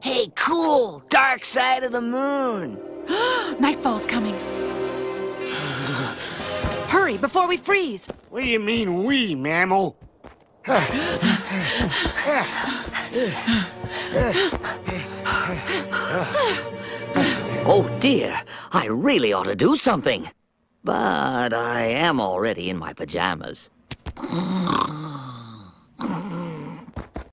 Hey, cool! Dark side of the moon! Nightfall's coming. Hurry before we freeze. What do you mean, we, mammal? Oh dear, I really ought to do something. But I am already in my pajamas.